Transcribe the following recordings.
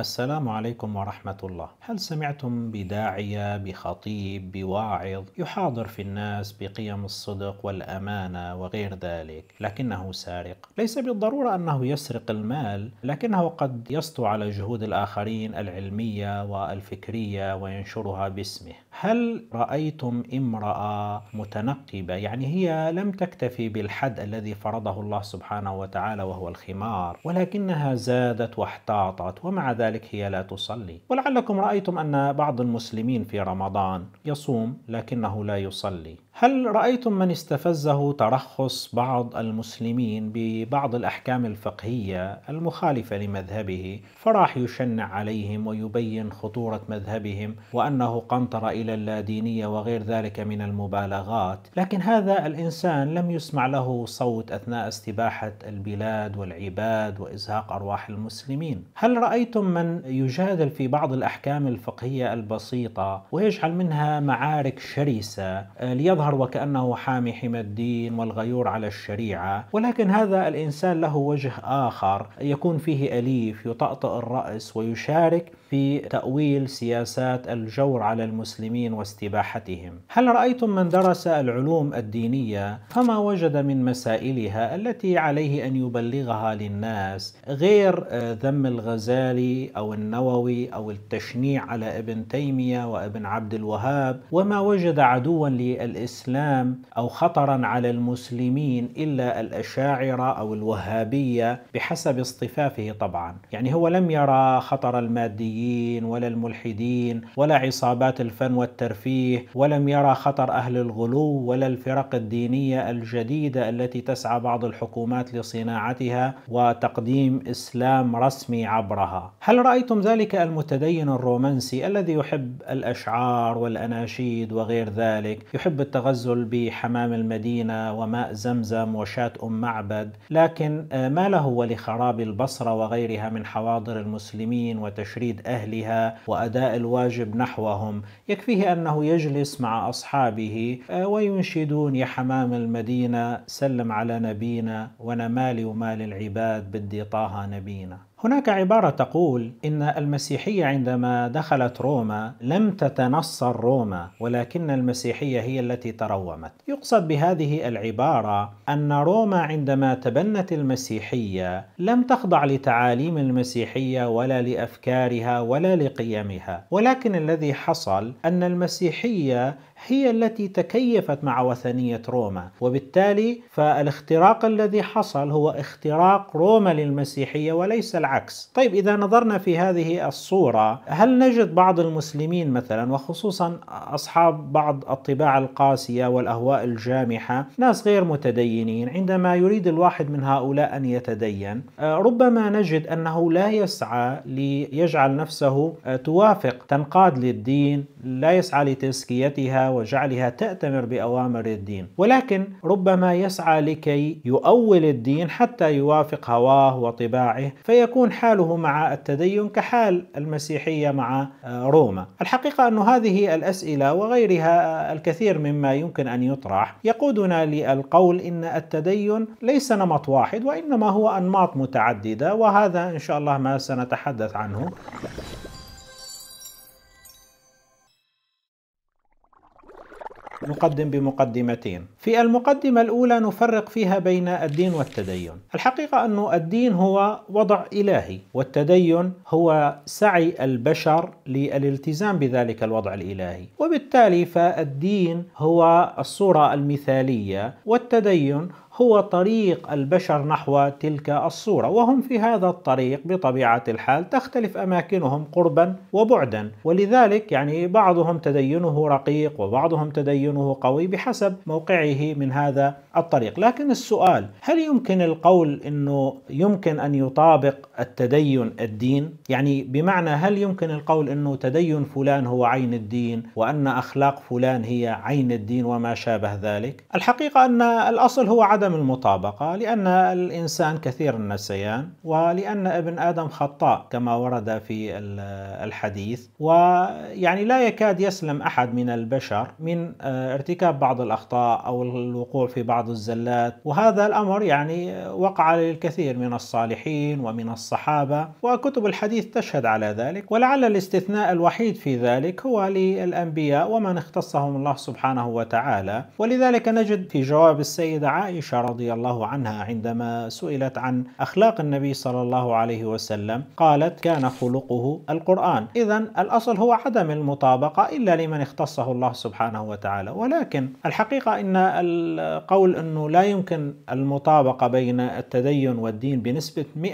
السلام عليكم ورحمة الله. هل سمعتم بداعية بخطيب بواعظ يحاضر في الناس بقيم الصدق والأمانة وغير ذلك، لكنه سارق؟ ليس بالضرورة أنه يسرق المال، لكنه قد يسطو على جهود الآخرين العلمية والفكرية وينشرها باسمه. هل رأيتم امرأة متنقبة؟ يعني هي لم تكتفي بالحد الذي فرضه الله سبحانه وتعالى وهو الخمار، ولكنها زادت واحتاطت ومع ذلك هي لا تصلي. ولعلكم رأيتم أن بعض المسلمين في رمضان يصوم لكنه لا يصلي. هل رأيتم من استفزه ترخص بعض المسلمين ببعض الأحكام الفقهية المخالفة لمذهبه فراح يشنع عليهم ويبين خطورة مذهبهم وأنه قنطر إلى اللادينية وغير ذلك من المبالغات لكن هذا الإنسان لم يسمع له صوت أثناء استباحة البلاد والعباد وإزهاق أرواح المسلمين. هل رأيتم من يجادل في بعض الأحكام الفقهية البسيطة ويجعل منها معارك شرسة ليظهر يظهر وكأنه حامي حمى الدين والغيور على الشريعة ولكن هذا الإنسان له وجه آخر يكون فيه أليف يطأطئ الرأس ويشارك في تأويل سياسات الجور على المسلمين؟ واستباحتهم. هل رأيتم من درس العلوم الدينية فما وجد من مسائلها التي عليه أن يبلغها للناس غير ذم الغزالي أو النووي أو التشنيع على ابن تيمية وابن عبد الوهاب وما وجد عدوا للإسلام أو خطرا على المسلمين إلا الأشاعرة أو الوهابية بحسب اصطفافه طبعا. يعني هو لم يرى خطر الماديين ولا الملحدين ولا عصابات الفن والترفيه ولم يرى خطر أهل الغلو ولا الفرق الدينية الجديدة التي تسعى بعض الحكومات لصناعتها وتقديم إسلام رسمي عبرها. هل رأيتم ذلك المتدين الرومانسي الذي يحب الأشعار والأناشيد وغير ذلك يحب التغزل بحمام المدينة وماء زمزم وشاة أم معبد لكن ما له ولخراب البصرة وغيرها من حواضر المسلمين وتشريد أهلها وأداء الواجب نحوهم؟ يكفيه أنه يجلس مع أصحابه آه، وينشدون يا حمام المدينة سلم على نبينا ونمالي ومال العباد بدي طه نبينا. هناك عبارة تقول إن المسيحية عندما دخلت روما لم تتنصر روما ولكن المسيحية هي التي ترومت. يقصد بهذه العبارة أن روما عندما تبنت المسيحية لم تخضع لتعاليم المسيحية ولا لأفكارها ولا لقيمها، ولكن الذي حصل أن المسيحية هي التي تكيفت مع وثنية روما وبالتالي فالاختراق الذي حصل هو اختراق روما للمسيحية وليس العكس. طيب إذا نظرنا في هذه الصورة هل نجد بعض المسلمين مثلا وخصوصا أصحاب بعض الطباع القاسية والأهواء الجامحة ناس غير متدينين عندما يريد الواحد من هؤلاء أن يتدين ربما نجد أنه لا يسعى ليجعل نفسه توافق تنقاد للدين لا يسعى لتزكيتها وجعلها تأتمر بأوامر الدين. ولكن ربما يسعى لكي يؤول الدين حتى يوافق هواه وطباعه فيكون حاله مع التدين كحال المسيحية مع آه، روما. الحقيقة أن هذه الأسئلة وغيرها الكثير مما يمكن أن يطرح يقودنا للقول إن التدين ليس نمط واحد وإنما هو أنماط متعددة وهذا إن شاء الله ما سنتحدث عنه. نقدم بمقدمتين. في المقدمة الأولى نفرق فيها بين الدين والتدين. الحقيقة أن الدين هو وضع إلهي والتدين هو سعي البشر للالتزام بذلك الوضع الإلهي. وبالتالي فالدين هو الصورة المثالية والتدين هو طريق البشر نحو تلك الصورة وهم في هذا الطريق بطبيعة الحال تختلف أماكنهم قربا وبعدا. ولذلك يعني بعضهم تدينه رقيق وبعضهم تدينه قوي بحسب موقعه من هذا الطريق. لكن السؤال هل يمكن القول أنه يمكن أن يطابق التدين الدين؟ يعني بمعنى هل يمكن القول أنه تدين فلان هو عين الدين وأن أخلاق فلان هي عين الدين وما شابه ذلك؟ الحقيقة أن الأصل هو عدم المطابقة لأن الإنسان كثير النسيان ولأن ابن آدم خطاء كما ورد في الحديث. ويعني لا يكاد يسلم أحد من البشر من ارتكاب بعض الأخطاء أو الوقوع في بعض بعض الزلات. وهذا الأمر يعني وقع للكثير من الصالحين ومن الصحابة وكتب الحديث تشهد على ذلك. ولعل الاستثناء الوحيد في ذلك هو للأنبياء ومن اختصهم الله سبحانه وتعالى. ولذلك نجد في جواب السيدة عائشة رضي الله عنها عندما سئلت عن أخلاق النبي صلى الله عليه وسلم قالت كان خلقه القرآن. إذا الأصل هو عدم المطابقة إلا لمن اختصه الله سبحانه وتعالى. ولكن الحقيقة أن القول أنه لا يمكن المطابقة بين التدين والدين بنسبة 100%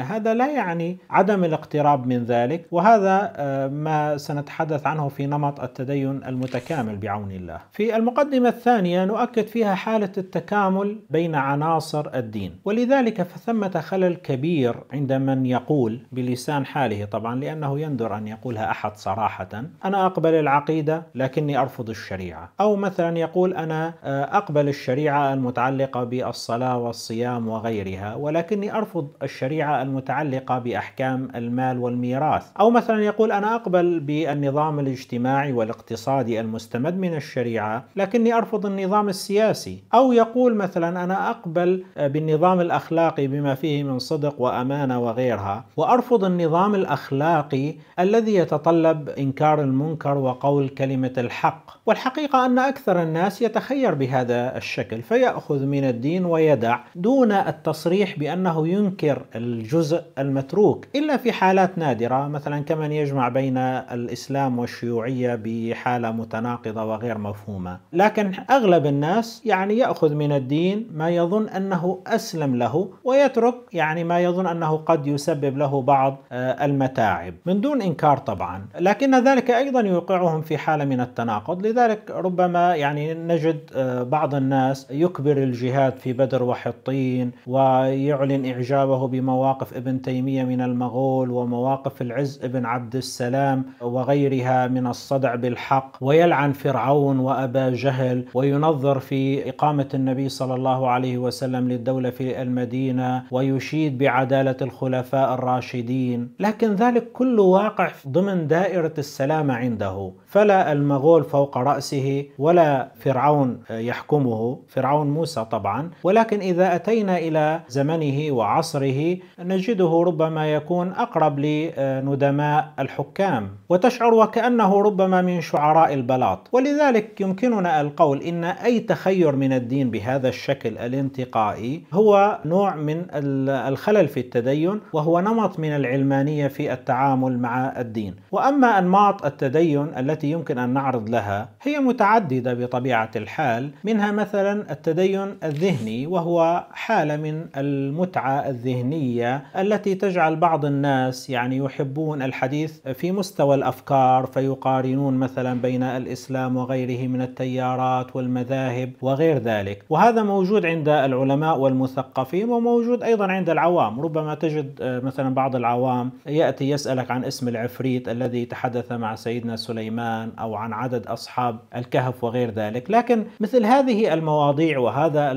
هذا لا يعني عدم الاقتراب من ذلك وهذا آه، ما سنتحدث عنه في نمط التدين المتكامل بعون الله. في المقدمة الثانية نؤكد فيها حالة التكامل بين عناصر الدين ولذلك فثمة خلل كبير عند من يقول بلسان حاله طبعا لأنه يندر أن يقولها أحد صراحة أنا أقبل العقيدة لكني أرفض الشريعة. أو مثلا يقول أنا آه، أقبل الشريعة المتعلقة بالصلاة والصيام وغيرها ولكني أرفض الشريعة المتعلقة بأحكام المال والميراث. أو مثلا يقول أنا أقبل بالنظام الاجتماعي والاقتصادي المستمد من الشريعة لكني أرفض النظام السياسي. أو يقول مثلا أنا أقبل بالنظام الأخلاقي بما فيه من صدق وأمانة وغيرها وأرفض النظام الأخلاقي الذي يتطلب إنكار المنكر وقول كلمة الحق. والحقيقة أن أكثر الناس يتخير بهذا الشكل. فيأخذ من الدين ويدع دون التصريح بأنه ينكر الجزء المتروك إلا في حالات نادرة مثلا كمن يجمع بين الإسلام والشيوعية بحالة متناقضة وغير مفهومة. لكن أغلب الناس يعني يأخذ من الدين ما يظن أنه أسلم له ويترك يعني ما يظن أنه قد يسبب له بعض آه، المتاعب. من دون إنكار طبعا. لكن ذلك أيضا يوقعهم في حالة من التناقض. لذلك ربما يعني نجد آه، بعض الناس يكبر الجهاد في بدر وحطين ويعلن إعجابه بمواقف ابن تيمية من المغول ومواقف العز ابن عبد السلام وغيرها من الصدع بالحق. ويلعن فرعون وأبا جهل وينظر في إقامة النبي صلى الله عليه وسلم للدولة في المدينة ويشيد بعدالة الخلفاء الراشدين. لكن ذلك كله واقع ضمن دائرة السلامة عنده. فلا المغول فوق رأسه ولا فرعون يحكمه. فرعون موسى طبعا. ولكن إذا أتينا إلى زمنه وعصره نجده ربما يكون أقرب لندماء الحكام وتشعر وكأنه ربما من شعراء البلاط. ولذلك يمكننا القول إن أي تخير من الدين بهذا الشكل الانتقائي هو نوع من الخلل في التدين وهو نمط من العلمانية في التعامل مع الدين. وأما أنماط التدين التي يمكن أن نعرض لها هي متعددة بطبيعة الحال. منها مثلا التدين الذهني وهو حالة من المتعة الذهنية التي تجعل بعض الناس يعني يحبون الحديث في مستوى الأفكار فيقارنون مثلا بين الإسلام وغيره من التيارات والمذاهب وغير ذلك. وهذا موجود عند العلماء والمثقفين وموجود أيضا عند العوام. ربما تجد آه، مثلا بعض العوام يأتي يسألك عن اسم العفريت الذي تحدث مع سيدنا سليمان أو عن عدد أصحاب الكهف وغير ذلك. لكن مثل هذه المواضيع وهذا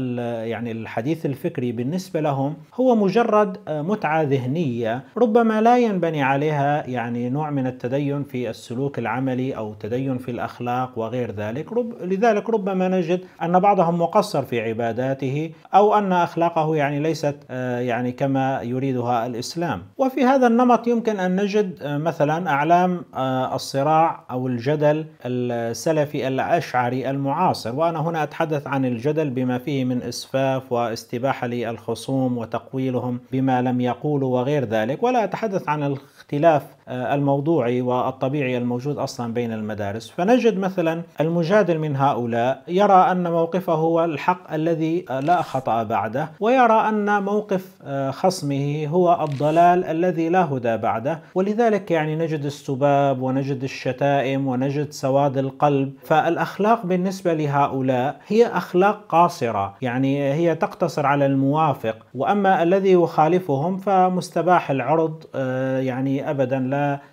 يعني الحديث الفكري بالنسبة لهم هو مجرد آه، متعة ذهنية ربما لا ينبني عليها يعني نوع من التدين في السلوك العملي أو تدين في الأخلاق وغير ذلك. رب لذلك ربما نجد أن بعضهم مقصر في عباداته أو أن أخلاقه يعني ليست آه، يعني كما يريدها الإسلام. وفي هذا النمط يمكن أن نجد آه، مثلا أعلام الصراع أو الجدل السلفي الأشعري المعاصر. وأنا هنا أتحدث عن الجدل بما فيه من إسفاف واستباحه للخصوم وتقويلهم بما لم يقولوا وغير ذلك. ولا أتحدث عن الاختلاف الموضوعي والطبيعي الموجود أصلا بين المدارس. فنجد مثلا المجادل من هؤلاء يرى أن موقفه هو الحق الذي لا خطأ بعده ويرى أن موقف آه، خصمه هو الضلال الذي لا هدى بعده. ولذلك يعني نجد السباب ونجد الشتائم ونجد سواد القلب. فالأخلاق بالنسبة لهؤلاء هي أخلاق قاصرة يعني هي تقتصر على الموافق. وأما الذي يخالفهم فمستباح العرض آه، يعني ابدا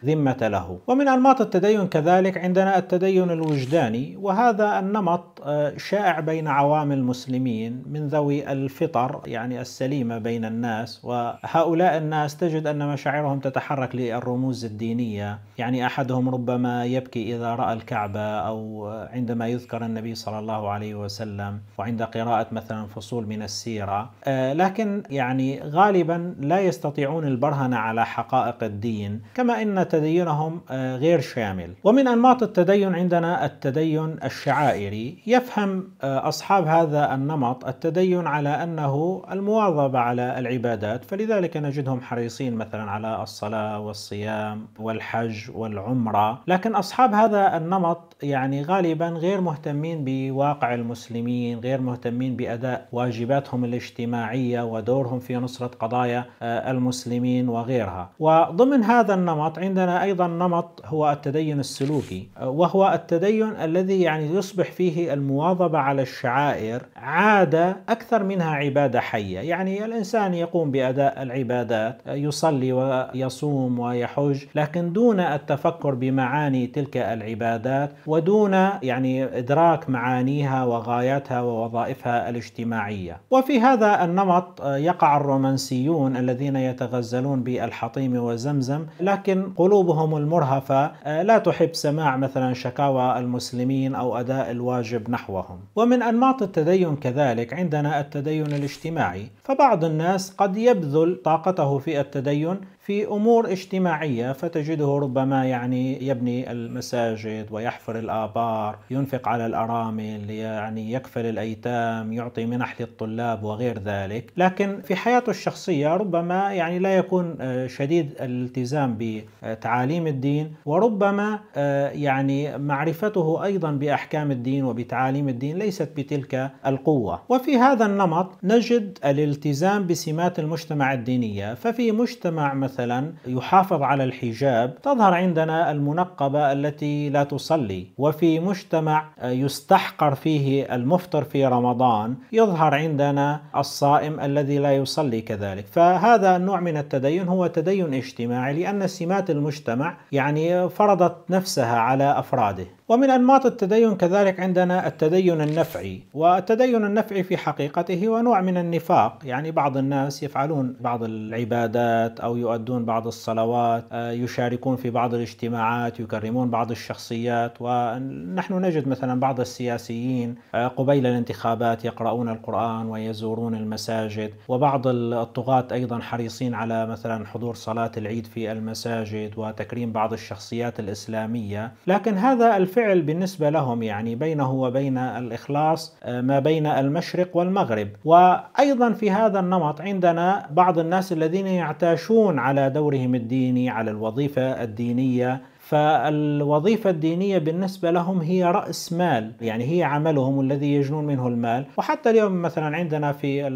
ذمة له. ومن أنماط التدين كذلك عندنا التدين الوجداني وهذا النمط آه، شائع بين عوام المسلمين من ذوي الفطر يعني السليمة بين الناس وهؤلاء الناس تجد أن مشاعرهم تتحرك للرموز الدينية. يعني أحدهم ربما يبكي إذا رأى الكعبة أو عندما يذكر النبي صلى الله عليه وسلم وعند قراءة مثلا فصول من السيرة. آه، لكن يعني غالبا لا يستطيعون البرهنة على حقائق الدين كما أن تدينهم آه، غير شامل. ومن أنماط التدين عندنا التدين الشعائري. يفهم آه، أصحاب هذا النمط التدين على أنه المواظبة على العبادات فلذلك نجدهم حريصين مثلا على الصلاة والصيام والحج والعمرة. لكن أصحاب هذا النمط يعني غالبا غير مهتمين بواقع المسلمين غير مهتمين بأداء واجباتهم الاجتماعية ودورهم في نصرة قضايا آه، المسلمين وغيرها. وضمن هذا النمط عندنا أيضا نمط هو التدين السلوكي آه، وهو التدين الذي يعني يصبح فيه المواظبة على الشعائر عادة أكثر منها عبادة حية. يعني الإنسان يقوم بأداء العبادات يصلي ويصوم ويحج لكن دون التفكر بمعاني تلك العبادات ودون يعني إدراك معانيها وغاياتها ووظائفها الاجتماعية. وفي هذا النمط يقع الرومانسيون الذين يتغزلون بالحطيم وزمزم لكن قلوبهم المرهفة آه، لا تحب سماع مثلا شكاوى المسلمين أو أداء الواجب نحوهم. ومن أنماط التدين كذلك عندنا التدين الاجتماعي. فبعض الناس قد يبذل طاقته في التدين في أمور اجتماعية فتجده ربما يعني يبني المساجد ويحفر الآبار، ينفق على الأرامل، يعني يكفل الأيتام، يعطي منح للطلاب وغير ذلك، لكن في حياته الشخصية ربما يعني لا يكون آه، شديد الالتزام بتعاليم الدين، وربما آه، يعني معرفته أيضا بأحكام الدين وبتعاليم الدين ليست بتلك القوة، وفي هذا النمط نجد الالتزام بسمات المجتمع الدينية، ففي مجتمع مثلا مثلا يحافظ على الحجاب تظهر عندنا المنقبة التي لا تصلي وفي مجتمع يستحقر فيه المفطر في رمضان يظهر عندنا الصائم الذي لا يصلي كذلك. فهذا النوع من التدين هو تدين اجتماعي لأن سمات المجتمع يعني فرضت نفسها على أفراده. ومن أنماط التدين كذلك عندنا التدين النفعي والتدين النفعي في حقيقته هو نوع من النفاق يعني بعض الناس يفعلون بعض العبادات أو يؤدون بعض الصلوات آه، يشاركون في بعض الاجتماعات يكرمون بعض الشخصيات ونحن نجد مثلا بعض السياسيين آه، قبيل الانتخابات يقرؤون القرآن ويزورون المساجد وبعض الطغاة أيضا حريصين على مثلا حضور صلاة العيد في المساجد وتكريم بعض الشخصيات الإسلامية. لكن هذا الفعل الفعل بالنسبة لهم يعني بينه وبين الإخلاص آه، ما بين المشرق والمغرب. وأيضا في هذا النمط عندنا بعض الناس الذين يعتاشون على دورهم الديني على الوظيفة الدينية. فالوظيفة الدينية بالنسبة لهم هي رأس مال يعني هي عملهم الذي يجنون منه المال. وحتى اليوم مثلا عندنا في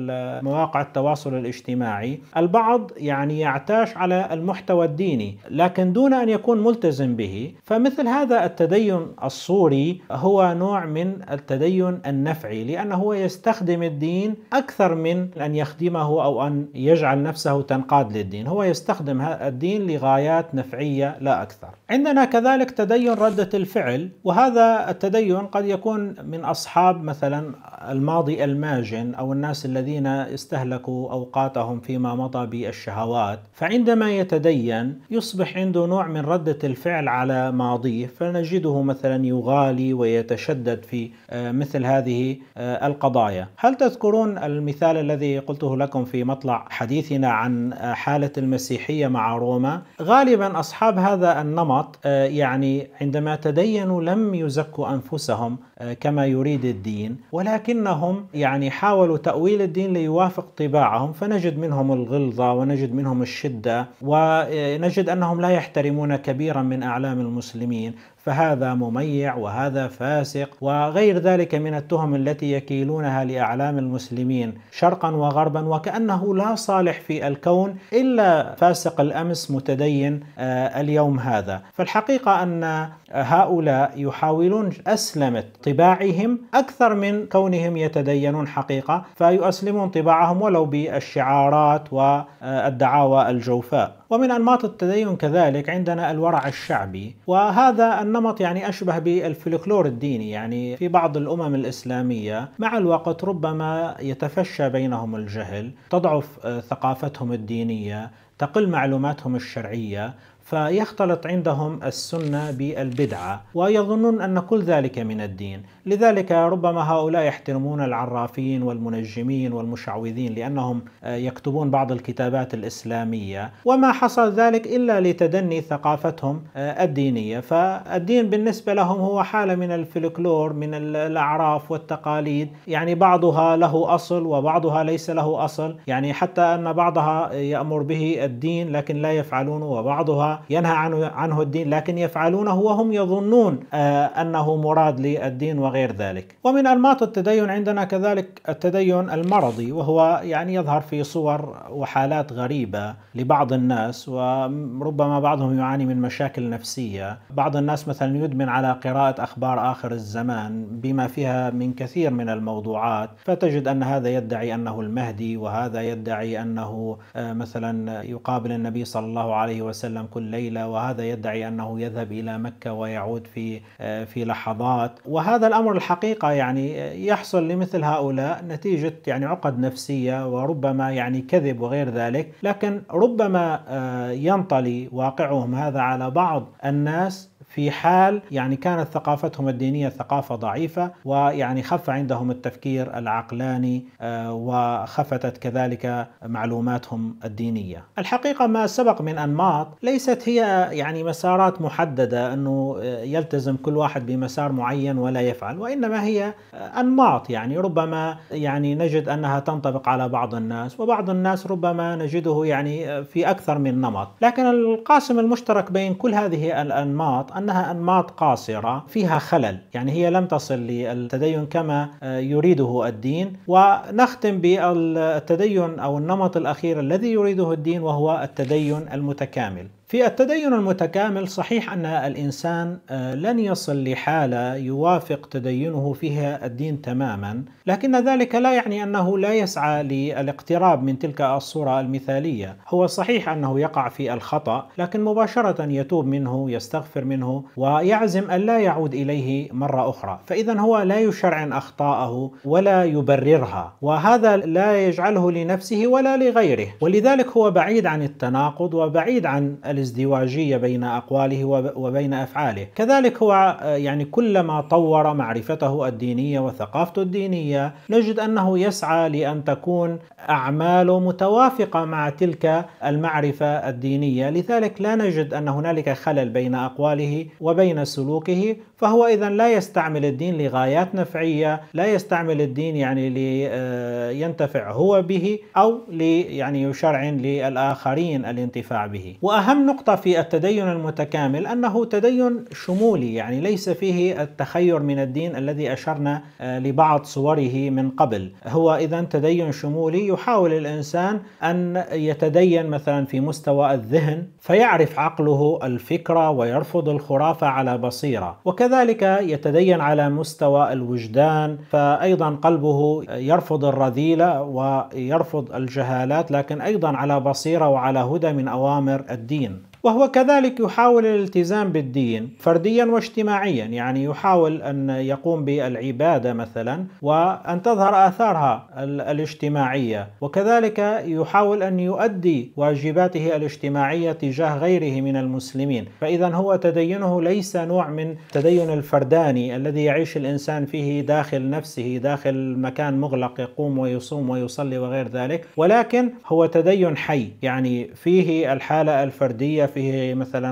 مواقع التواصل الاجتماعي البعض يعني يعتاش على المحتوى الديني لكن دون أن يكون ملتزم به. فمثل هذا التدين الصوري هو نوع من التدين النفعي لأنه هو يستخدم الدين أكثر من أن يخدمه أو أن يجعل نفسه تنقاد للدين. هو يستخدم الدين لغايات نفعية لا أكثر. عندنا كذلك تدين ردة الفعل وهذا التدين قد يكون من أصحاب مثلا الماضي الماجن أو الناس الذين استهلكوا أوقاتهم فيما مضى بالشهوات. فعندما يتدين يصبح عنده نوع من ردة الفعل على ماضيه. فنجده مثلا يغالي ويتشدد في آه، مثل هذه آه، القضايا. هل تذكرون المثال الذي قلته لكم في مطلع حديثنا عن آه، حالة المسيحية مع روما؟ غالبا أصحاب هذا النمط آه، يعني عندما تدينوا لم يزكوا أنفسهم آه، كما يريد الدين ولكنهم يعني حاولوا تأويل الدين ليوافق طباعهم فنجد منهم الغلظة ونجد منهم الشدة ونجد أنهم لا يحترمون كبيرا من أعلام المسلمين. فهذا مميع وهذا فاسق وغير ذلك من التهم التي يكيلونها لأعلام المسلمين شرقا وغربا وكأنه لا صالح في الكون إلا فاسق الأمس متدين آه، اليوم هذا. فالحقيقة أن هؤلاء يحاولون أسلمة طباعهم أكثر من كونهم يتدينون حقيقة فيؤسلمون طباعهم ولو بالشعارات والدعاوى الجوفاء. ومن أنماط التدين كذلك عندنا الورع الشعبي وهذا النمط يعني أشبه بالفلكلور الديني يعني في بعض الأمم الإسلامية مع الوقت ربما يتفشى بينهم الجهل تضعف ثقافتهم الدينية تقل معلوماتهم الشرعية فيختلط عندهم السنة بالبدعة ويظنون أن كل ذلك من الدين، لذلك ربما هؤلاء يحترمون العرافين والمنجمين والمشعوذين لأنهم آه، يكتبون بعض الكتابات الإسلامية، وما حصل ذلك إلا لتدني ثقافتهم آه، الدينية، فالدين بالنسبة لهم هو حالة من الفلكلور من الأعراف والتقاليد، يعني بعضها له أصل وبعضها ليس له أصل، يعني حتى أن بعضها يأمر به الدين لكن لا يفعلونه وبعضها ينهى عنه الدين لكن يفعلونه وهم يظنون آه، أنه مراد للدين وغير ذلك. ومن انماط التدين عندنا كذلك التدين المرضي وهو يعني يظهر في صور وحالات غريبة لبعض الناس وربما بعضهم يعاني من مشاكل نفسية، بعض الناس مثلا يدمن على قراءة أخبار آخر الزمان بما فيها من كثير من الموضوعات، فتجد أن هذا يدعي أنه المهدي وهذا يدعي أنه آه، مثلا يقابل النبي صلى الله عليه وسلم كل ليلة وهذا يدعي أنه يذهب إلى مكة ويعود في آه، في لحظات. وهذا الأمر الحقيقة يعني يحصل لمثل هؤلاء نتيجة يعني عقد نفسية وربما يعني كذب وغير ذلك لكن ربما آه، ينطلي واقعهم هذا على بعض الناس في حال يعني كانت ثقافتهم الدينية ثقافة ضعيفة ويعني خف عندهم التفكير العقلاني آه، وخفتت كذلك معلوماتهم الدينية. الحقيقة ما سبق من أنماط ليست هي يعني مسارات محددة أنه يلتزم كل واحد بمسار معين ولا يفعل وإنما هي أنماط يعني ربما يعني نجد أنها تنطبق على بعض الناس وبعض الناس ربما نجده يعني في أكثر من نمط، لكن القاسم المشترك بين كل هذه الأنماط أنها أنماط قاصرة فيها خلل. يعني هي لم تصل للتدين كما آه، يريده الدين. ونختم بالتدين أو النمط الأخير الذي يريده الدين وهو التدين المتكامل. في التدين المتكامل صحيح أن الإنسان آه، لن يصل لحالة يوافق تدينه فيها الدين تماما، لكن ذلك لا يعني أنه لا يسعى للاقتراب من تلك الصورة المثالية، هو صحيح أنه يقع في الخطأ، لكن مباشرة يتوب منه، يستغفر منه ويعزم أن لا يعود إليه مرة أخرى، فاذا هو لا يشرعن أخطاءه ولا يبررها، وهذا لا يجعله لنفسه ولا لغيره، ولذلك هو بعيد عن التناقض وبعيد عن الازدواجية بين أقواله وبين أفعاله. كذلك هو آه، يعني كلما طور معرفته الدينية وثقافته الدينية نجد أنه يسعى لأن تكون أعماله متوافقة مع تلك المعرفة الدينية. لذلك لا نجد أن هنالك خلل بين أقواله وبين سلوكه. فهو إذا لا يستعمل الدين لغايات نفعية لا يستعمل الدين يعني لينتفع هو به أو لي يعني يشرع للآخرين الانتفاع به. وأهم نقطة في التدين المتكامل أنه تدين شمولي يعني ليس فيه التخير من الدين الذي أشرنا آه، لبعض صوره من قبل. هو إذا تدين شمولي يحاول الإنسان أن يتدين مثلا في مستوى الذهن فيعرف عقله الفكرة ويرفض الخرافة على بصيرة. وكذلك يتدين على مستوى الوجدان فأيضا قلبه يرفض الرذيلة ويرفض الجهالات لكن أيضا على بصيرة وعلى هدى من أوامر الدين. وهو كذلك يحاول الالتزام بالدين فرديا واجتماعيا يعني يحاول أن يقوم بالعبادة مثلا وأن تظهر آثارها الاجتماعية. وكذلك يحاول أن يؤدي واجباته الاجتماعية تجاه غيره من المسلمين. فاذا هو تدينه ليس نوع من التدين الفرداني الذي يعيش الإنسان فيه داخل نفسه داخل مكان مغلق يقوم ويصوم ويصلي وغير ذلك ولكن هو تدين حي يعني فيه الحالة الفردية فيه مثلا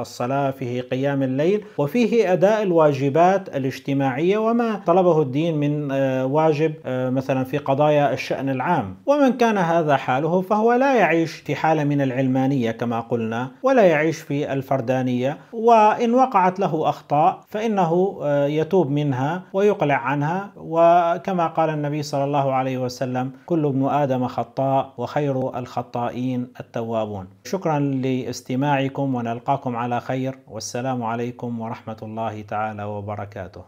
الصلاة فيه قيام الليل وفيه أداء الواجبات الاجتماعية وما طلبه الدين من آه، واجب آه، مثلا في قضايا الشأن العام. ومن كان هذا حاله فهو لا يعيش في حالة من العلمانية كما قلنا ولا يعيش في الفردانية. وإن وقعت له أخطاء فإنه آه، يتوب منها ويقلع عنها. وكما قال النبي صلى الله عليه وسلم كل ابن آدم خطاء وخير الخطائين التوابون. شكرا لاستماعكم اجتماعكم ونلقاكم على خير والسلام عليكم ورحمة الله تعالى وبركاته.